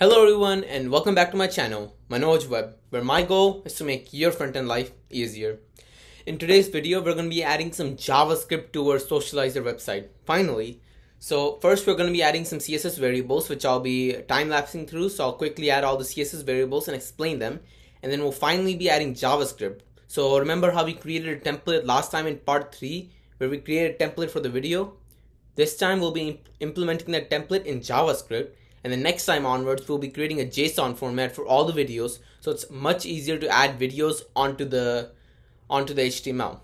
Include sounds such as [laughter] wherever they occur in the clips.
Hello everyone and welcome back to my channel, Manoj Web, where my goal is to make your front-end life easier. In today's video, we're going to be adding some JavaScript to our socializer website, finally. So first we're going to be adding some CSS variables, which I'll be time-lapsing through, so I'll quickly add all the CSS variables and explain them. And then we'll finally be adding JavaScript. So remember how we created a template last time in part 3, where we created a template for the video? This time we'll be implementing that template in JavaScript and the next time onwards we'll be creating a JSON format for all the videos so it's much easier to add videos onto the onto the HTML.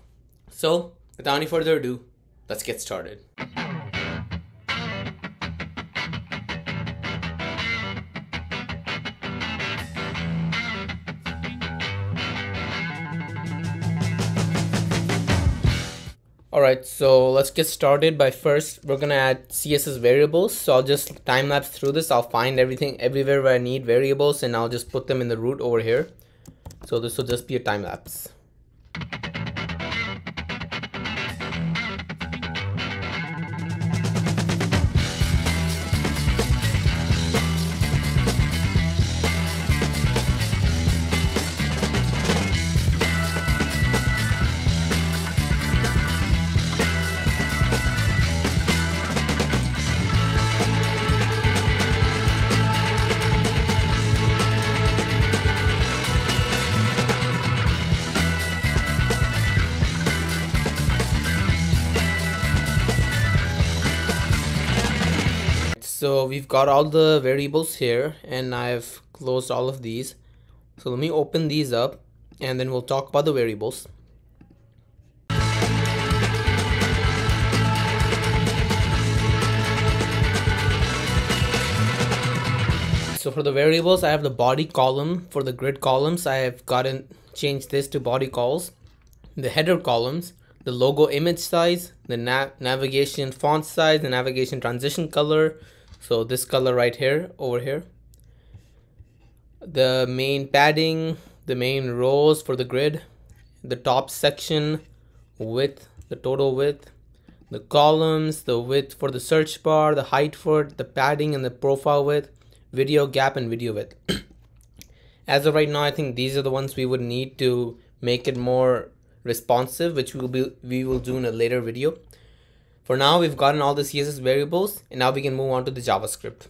So without any further ado, let's get started. Alright, so let's get started by first we're gonna add CSS variables. So I'll just time lapse through this. I'll find everything everywhere where I need variables and I'll just put them in the root over here. So this will just be a time lapse. So we've got all the variables here and I've closed all of these. So let me open these up and then we'll talk about the variables. So for the variables I have the body column. For the grid columns I have gotten changed this to body calls. The header columns the logo image size the na navigation font size the navigation transition color so this color right here over here. The main padding the main rows for the grid. The top section width the total width. The columns the width for the search bar the height for it, the padding and the profile width. Video gap and video width. [clears throat] As of right now i think these are the ones we would need to make it more responsive which we will be we will do in a later video for now, we've gotten all the CSS variables and now we can move on to the JavaScript.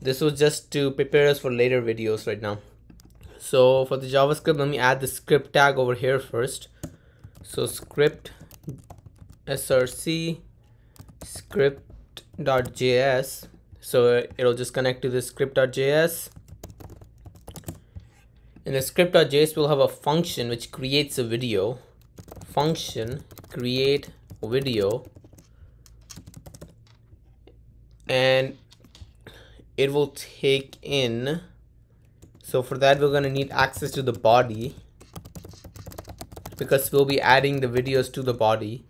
This was just to prepare us for later videos right now. So for the JavaScript, let me add the script tag over here first. So script src script.js. So it'll just connect to the script.js. In the script.js, we'll have a function which creates a video. Function create video. And it will take in so for that we're going to need access to the body. Because we'll be adding the videos to the body.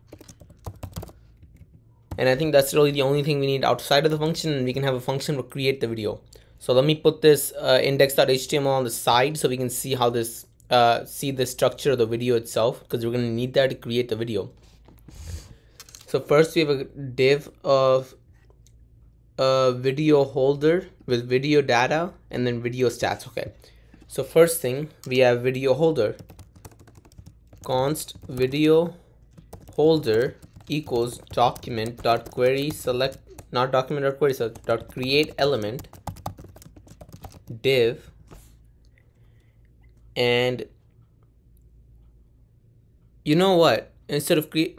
And I think that's really the only thing we need outside of the function and we can have a function to create the video. So let me put this uh, index.html on the side so we can see how this uh, see the structure of the video itself because we're going to need that to create the video so first we have a div of a video holder with video data and then video stats. Okay. So first thing we have video holder const video holder equals document dot query select not document dot query so dot create element div and you know what instead of create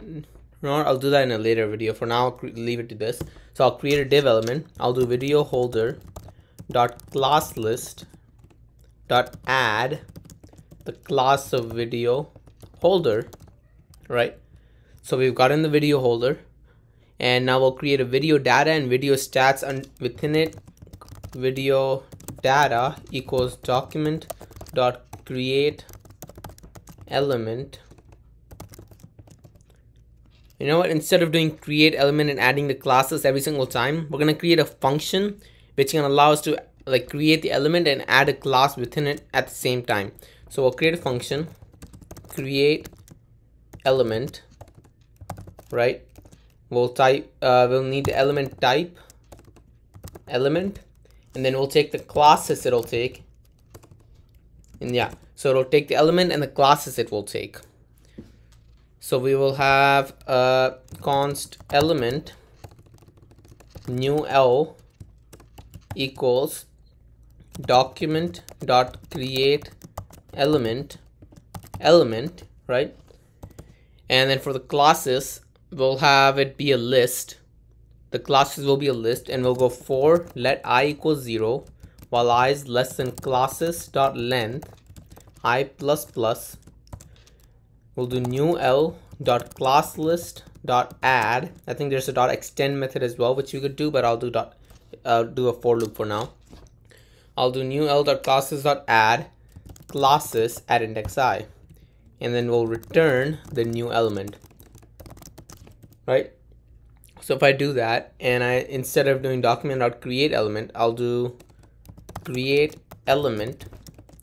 I'll do that in a later video. For now, I'll leave it to this. So I'll create a div element. I'll do video holder dot class list dot add the class of video holder, right? So we've gotten the video holder and now we'll create a video data and video stats and within it video data equals document dot create element you know what? Instead of doing create element and adding the classes every single time we're going to create a function which can allow us to like create the element and add a class within it at the same time. So we'll create a function create element right? We'll type uh, we'll need the element type element and then we'll take the classes it'll take. And yeah so it'll take the element and the classes it will take so we will have a const element new L equals document dot create element element right? And then for the classes we'll have it be a list. The classes will be a list and we'll go for let i equal 0 while i is less than classes dot length i plus plus we'll do new l dot class list dot add. I think there's a dot extend method as well which you could do but i'll do dot uh, do a for loop for now. I'll do new l dot classes dot add classes at index i. And then we'll return the new element. Right? So if I do that and I instead of doing document dot create element I'll do create element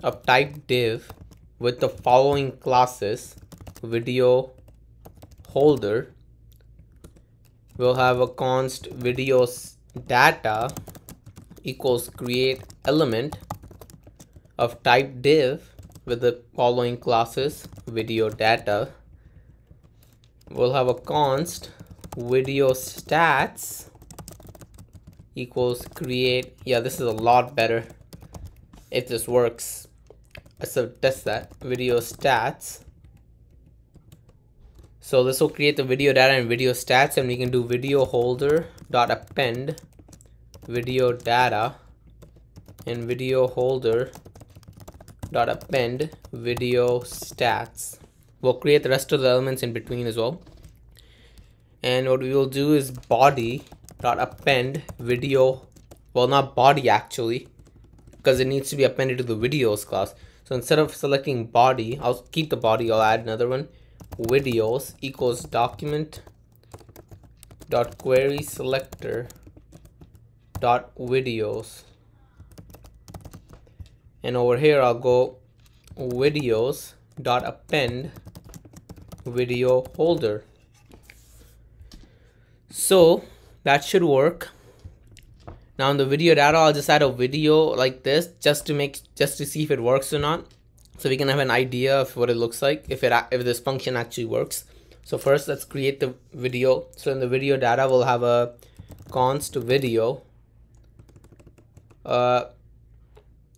of type div with the following classes video holder we'll have a const video data equals create element of type div with the following classes video data. We'll have a const video stats equals create yeah this is a lot better if this works. So test that video stats so this will create the video data and video stats and we can do video holder dot append video data and video holder dot append video stats. We'll create the rest of the elements in between as well. And what we will do is body dot append video well not body actually because it needs to be appended to the videos class. So instead of selecting body I'll keep the body I'll add another one videos equals document dot query selector dot videos. And over here I'll go videos dot append video holder. So that should work. Now in the video data I'll just add a video like this just to make just to see if it works or not so we can have an idea of what it looks like if it if this function actually works. So first let's create the video. So in the video data we'll have a const video. Uh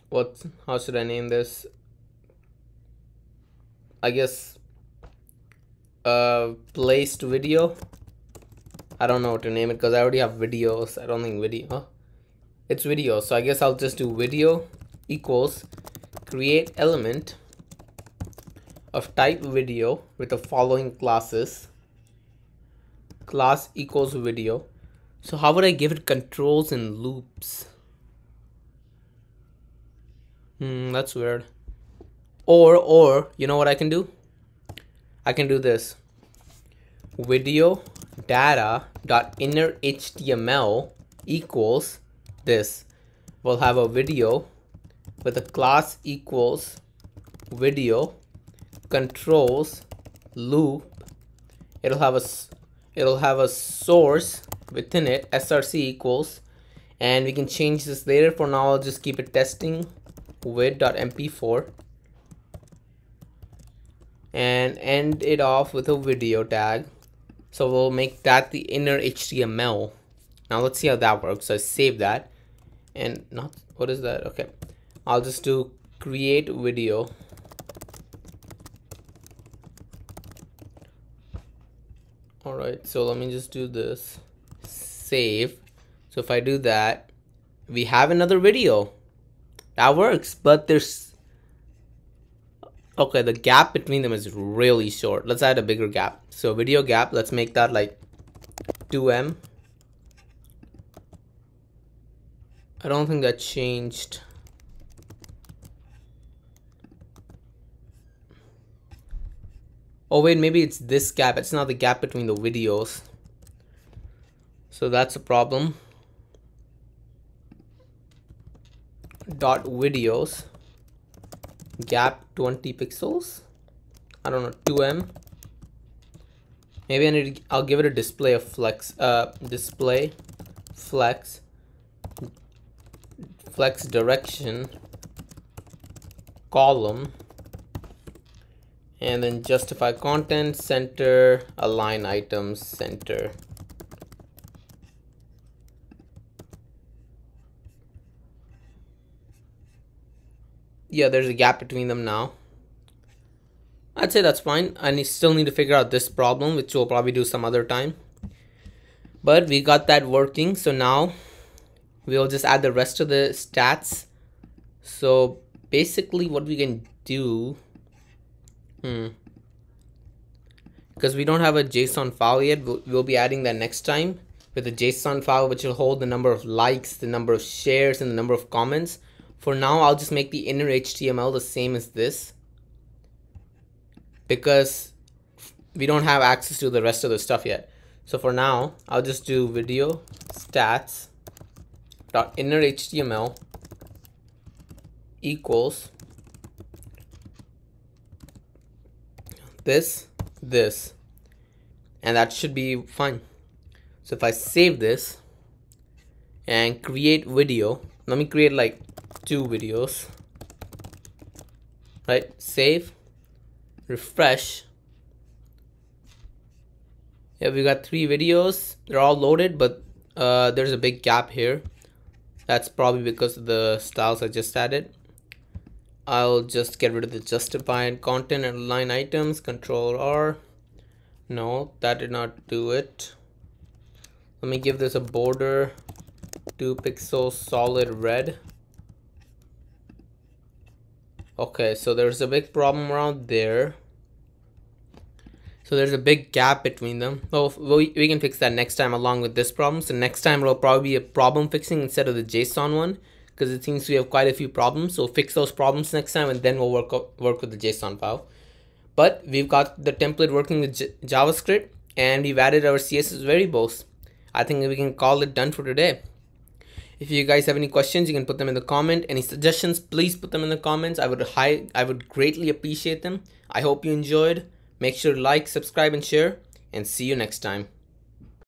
what how should I name this? I guess uh placed video. I don't know what to name it because I already have videos. I don't think video huh? it's video so I guess I'll just do video equals create element of type video with the following classes class equals video so how would I give it controls and loops Hmm, that's weird. Or, or, you know what I can do? I can do this. Video data dot inner HTML equals this. We'll have a video with a class equals video controls loop. It'll have a it'll have a source within it src equals and we can change this later. For now I'll just keep it testing vid.mp4 and end it off with a video tag. So we'll make that the inner HTML now let's see how that works. So I save that. And not what is that? Okay I'll just do create video alright so let me just do this save so if I do that we have another video that works, but there's... Okay, the gap between them is really short. Let's add a bigger gap. So video gap, let's make that like 2em. I don't think that changed. Oh wait, maybe it's this gap. It's not the gap between the videos. So that's a problem. dot videos gap 20 pixels I don't know 2em maybe I need to, I'll give it a display of flex uh display flex flex direction column and then justify content center align items center. Yeah there's a gap between them now. I'd say that's fine. I need, still need to figure out this problem which we'll probably do some other time. But we got that working so now we'll just add the rest of the stats. So basically what we can do hmm. Because we don't have a json file yet we'll, we'll be adding that next time with a json file which will hold the number of likes the number of shares and the number of comments. For now i'll just make the inner html the same as this because we don't have access to the rest of the stuff yet. So for now i'll just do video stats dot inner html equals this this and that should be fine. So if I save this and create video let me create like two videos right? Save refresh. Yeah we got three videos. They're all loaded but uh, there's a big gap here. That's probably because of the styles I just added I'll just get rid of the justified content and line items control R. No that did not do it. Let me give this a border. 2 pixels solid red. Okay so there's a big problem around there. So there's a big gap between them. Well we, we can fix that next time along with this problem. So next time it'll probably be a problem fixing instead of the JSON one because it seems we have quite a few problems. So fix those problems next time and then we'll work, work with the JSON file. But we've got the template working with J JavaScript and we've added our CSS variables. I think we can call it done for today. If you guys have any questions, you can put them in the comment. Any suggestions, please put them in the comments. I would high, I would greatly appreciate them. I hope you enjoyed. Make sure to like, subscribe, and share. And see you next time.